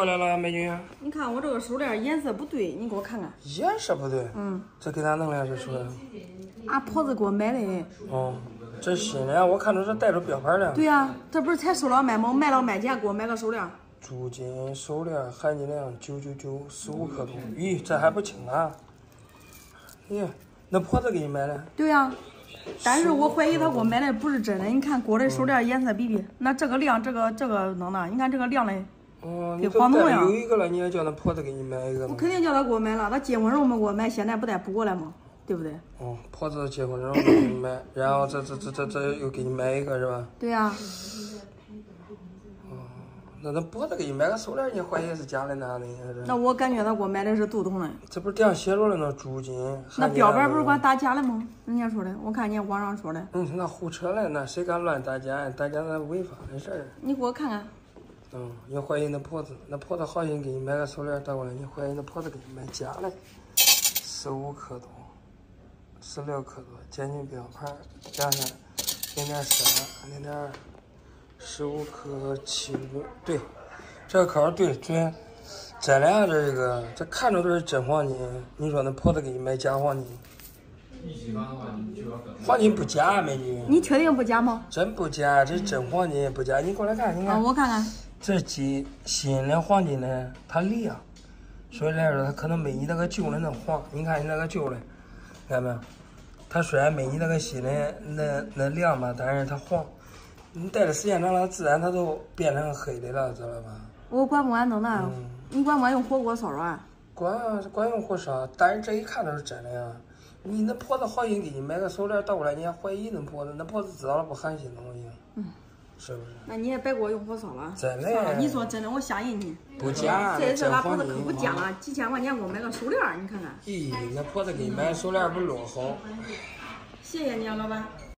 过来了，美女。你看我这个手链颜色不对，你给我看看。颜色不对。嗯。这给咱弄的？这说。俺婆子给我买的。哦，这新的，我看着是带着标牌的。对呀，这不是才收了卖吗？卖了卖家给我买个手链。足金手链，含金量九九九，十五克重。咦，这还不轻啊？咦，那婆子给你买的？对呀。但是我怀疑他给我买的不是真的，你看给我的手链颜色比比，那这个亮，这个这个弄的，你看这个亮的，哦，跟黄铜一样。有一个了，你也叫那婆子给你买一个。我肯定叫他给我买了，他结婚时候没给我买，现在不得补过来吗？对不对？哦，婆子结婚时候给你买，然后这这这这这又给你买一个是吧？对呀。那那脖子给你买个手链，你怀疑是假的呢的？那我感觉他给我买的是镀铜的。这不是顶上写着了那镀金？那标牌不是管打假的吗？人家说的，我看人家网上说的。嗯，那胡扯嘞，那谁敢乱打假？打假那违法的事儿。你给我看看。嗯，你怀疑那婆子？那婆子好心给你买个手链带过来，你怀疑那婆子给你买假的？十五克多，十六克多，检举标牌，加上零点三，零点二。十五克七五，对，这个口对准，真的这个，这看着都是真黄金。你说那婆子给你买假黄金？黄金不假，美女。你确定不假吗？真不假，这是真黄金，不假。你过来看，你看。我看看。这金新的黄金呢，它亮，所以来说它可能没你那个旧的那黄。你看你那个旧的，看到没有？它虽然没你那个新的那那亮吧，但是它黄。你戴的时间长了，自然它都变成黑的了，知道吧？我管不管弄那？你管不管用火锅烧啊？管啊，管用火烧。但是这一看都是真的呀。你那婆子好心给你买个手链倒过来，你还怀疑那婆子？那婆子知道了不寒心东西？嗯，是不是？那你也别给我用火烧了。真的？你说真的，我相信你。不假。这次俺婆子可不假了，几千块钱给我买个手链，你看看。咦，那婆子给你买手链不落后？谢谢你啊，老板。